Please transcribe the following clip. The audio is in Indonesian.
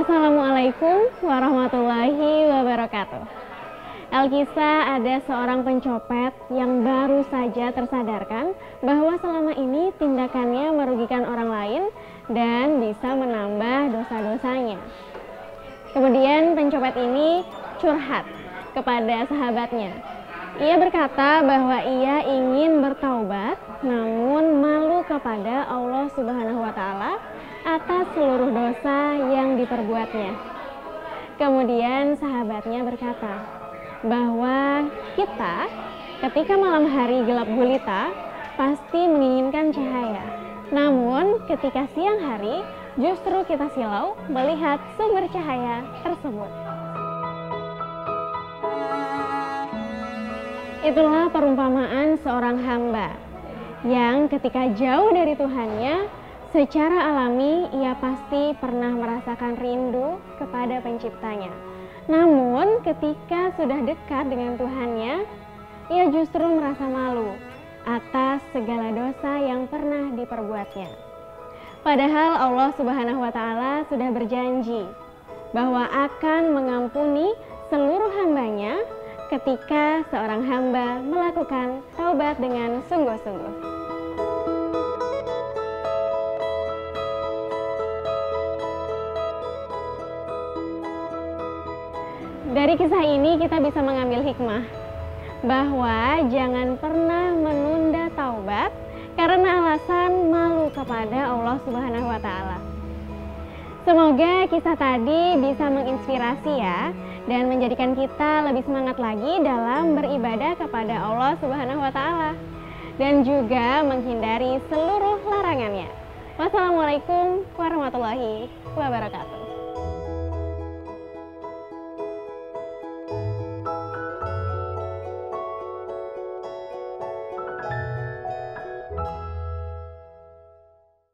Assalamualaikum warahmatullahi wabarakatuh. Alkisah ada seorang pencopet yang baru saja tersadarkan bahwa selama ini tindakannya merugikan orang lain dan bisa menambah dosa-dosanya. Kemudian pencopet ini curhat kepada sahabatnya. Ia berkata bahwa ia ingin bertaubat namun malu kepada Allah Subhanahu wa taala atas seluruh dosa yang diperbuatnya. Kemudian sahabatnya berkata bahwa kita ketika malam hari gelap gulita pasti menginginkan cahaya. Namun ketika siang hari justru kita silau melihat sumber cahaya tersebut. Itulah perumpamaan seorang hamba yang ketika jauh dari Tuhannya Secara alami, ia pasti pernah merasakan rindu kepada penciptanya. Namun, ketika sudah dekat dengan Tuhannya, ia justru merasa malu atas segala dosa yang pernah diperbuatnya. Padahal Allah Subhanahu wa Ta'ala sudah berjanji bahwa akan mengampuni seluruh hambanya ketika seorang hamba melakukan taubat dengan sungguh-sungguh. Dari kisah ini kita bisa mengambil hikmah bahwa jangan pernah menunda taubat karena alasan malu kepada Allah Subhanahu wa taala. Semoga kisah tadi bisa menginspirasi ya dan menjadikan kita lebih semangat lagi dalam beribadah kepada Allah Subhanahu wa taala dan juga menghindari seluruh larangannya. Wassalamualaikum warahmatullahi wabarakatuh.